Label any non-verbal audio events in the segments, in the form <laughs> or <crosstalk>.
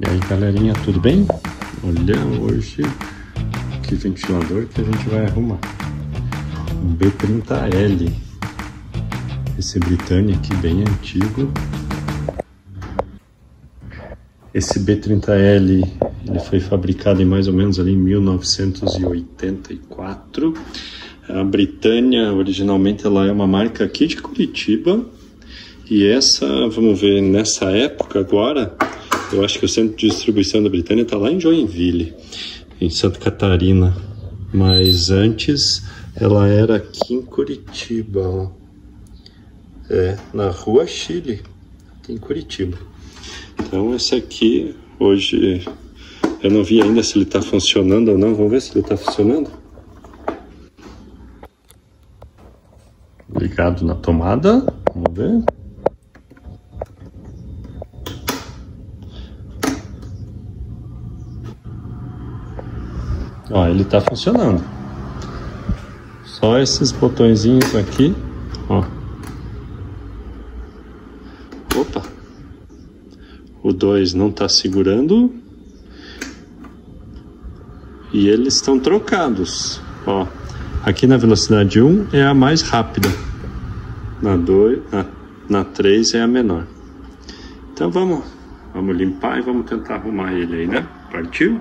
E aí galerinha, tudo bem? Olha hoje que ventilador que a gente vai arrumar. Um B30L. Esse Britânia aqui bem antigo. Esse B30L ele foi fabricado em mais ou menos ali em 1984. A Britânia originalmente ela é uma marca aqui de Curitiba. E essa, vamos ver, nessa época agora, eu acho que o centro de distribuição da Britânia está lá em Joinville, em Santa Catarina. Mas antes ela era aqui em Curitiba, ó. É, na Rua Chile, aqui em Curitiba. Então esse aqui, hoje, eu não vi ainda se ele está funcionando ou não. Vamos ver se ele está funcionando. Ligado na tomada, vamos ver. Ó, ele tá funcionando. Só esses botõezinhos aqui, ó. Opa. O 2 não tá segurando. E eles estão trocados, ó. Aqui na velocidade 1 é a mais rápida. Na 2, na, na 3 é a menor. Então vamos, vamos limpar e vamos tentar arrumar ele aí, né? Partiu?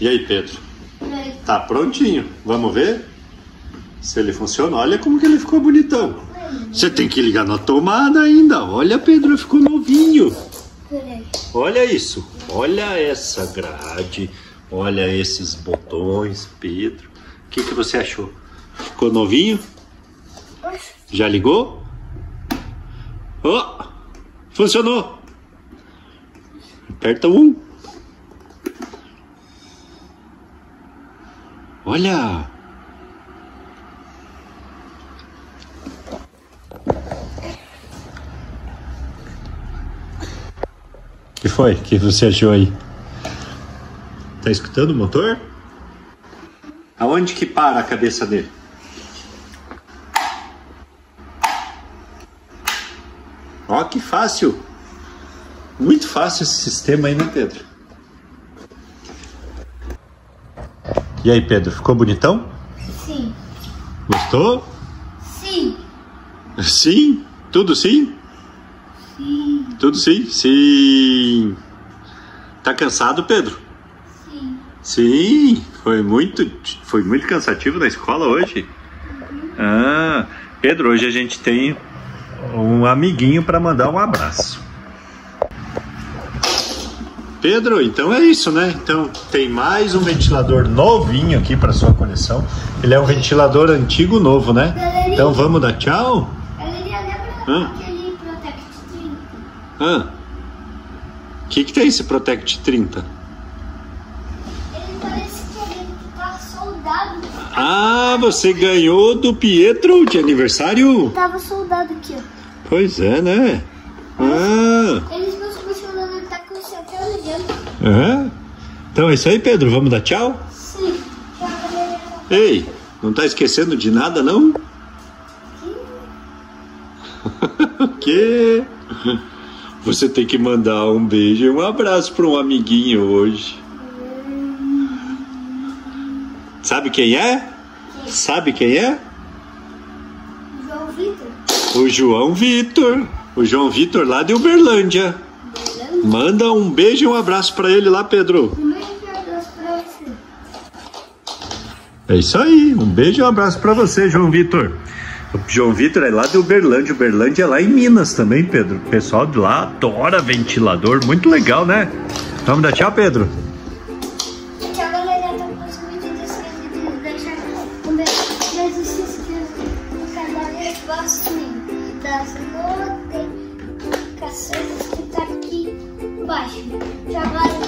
E aí, Pedro? Tá prontinho. Vamos ver se ele funciona. Olha como que ele ficou bonitão. Você tem que ligar na tomada ainda. Olha, Pedro, ficou novinho. Olha isso. Olha essa grade. Olha esses botões, Pedro. O que, que você achou? Ficou novinho? Já ligou? Oh, funcionou. Aperta um. Olha. O que foi? O que você achou aí? Tá escutando o motor? Aonde que para a cabeça dele? Ó que fácil. Muito fácil esse sistema aí, né, Pedro? E aí, Pedro, ficou bonitão? Sim. Gostou? Sim. Sim? Tudo sim? Sim. Tudo sim? Sim. Tá cansado, Pedro? Sim. Sim. Foi muito, foi muito cansativo na escola hoje? Ah, Pedro, hoje a gente tem um amiguinho para mandar um abraço. Pedro, então é isso, né? Então tem mais um ventilador novinho aqui para sua coleção. Ele é um ventilador antigo novo, né? Então vamos dar tchau? Galerinha, lembra Hã? aquele Protect 30? Ah. O que que tem esse Protect 30? Ele parece que ele tá soldado. Ah, você ganhou do Pietro de aniversário? Tava soldado aqui, ó. Pois é, né? Ah. Eles não funcionando, ele tá com 70 de anos. É? Então é isso aí, Pedro. Vamos dar tchau? Sim. Ei, não tá esquecendo de nada, não? O <laughs> quê? Você tem que mandar um beijo e um abraço para um amiguinho hoje. Sabe quem é? Sabe quem é? João Vitor. O João Vitor. O João Vitor lá de Uberlândia. Manda um beijo e um abraço para ele lá, Pedro. Um beijo pra Deus pra você. É isso aí. Um beijo e um abraço para você, João Vitor. O João Vitor é lá de Uberlândia. Uberlândia é lá em Minas também, Pedro. O pessoal de lá adora ventilador. Muito legal, né? Vamos dar tchau, Pedro. Um e e o sininho das notificações baixo. Jogaram